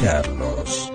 Carlos.